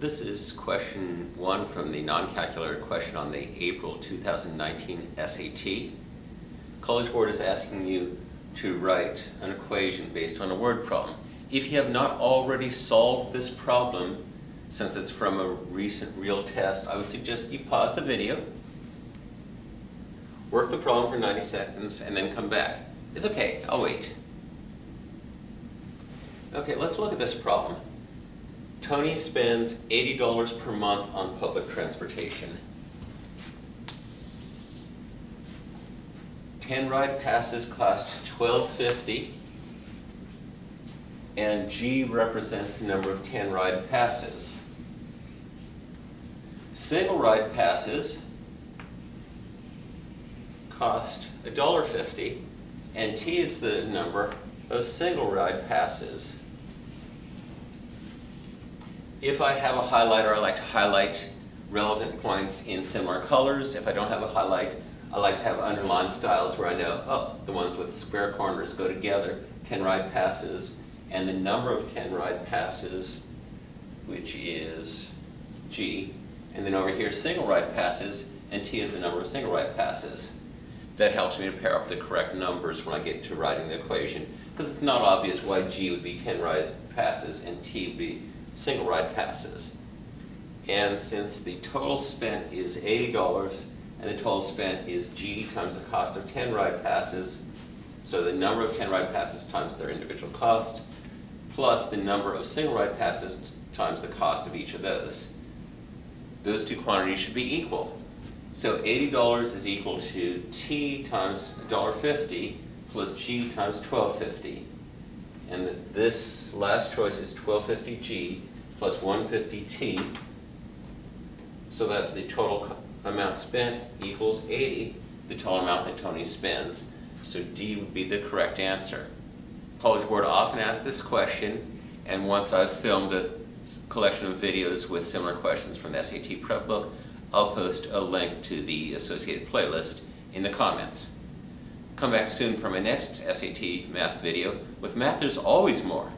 This is question one from the non-calculator question on the April 2019 SAT. College Board is asking you to write an equation based on a word problem. If you have not already solved this problem, since it's from a recent real test, I would suggest you pause the video, work the problem for 90 seconds, and then come back. It's okay, I'll wait. Okay, let's look at this problem. Tony spends $80 per month on public transportation. 10 ride passes cost $12.50 and G represents the number of 10 ride passes. Single ride passes cost $1.50 and T is the number of single ride passes. If I have a highlighter, I like to highlight relevant points in similar colors. If I don't have a highlight, I like to have underlined styles where I know, oh, the ones with the square corners go together, 10 ride passes, and the number of 10 ride passes, which is G, and then over here single ride passes, and T is the number of single ride passes. That helps me to pair up the correct numbers when I get to writing the equation, because it's not obvious why G would be 10 ride passes and T would be single ride passes. And since the total spent is $80 and the total spent is G times the cost of 10 ride passes, so the number of 10 ride passes times their individual cost, plus the number of single ride passes times the cost of each of those. Those two quantities should be equal. So $80 is equal to T times $1.50 plus G times 12.50. This last choice is 1250G plus 150T. So that's the total amount spent equals 80, the total amount that Tony spends. So D would be the correct answer. College Board often asks this question, and once I've filmed a collection of videos with similar questions from the SAT prep book, I'll post a link to the associated playlist in the comments. Come back soon for my next SAT math video. With math, there's always more.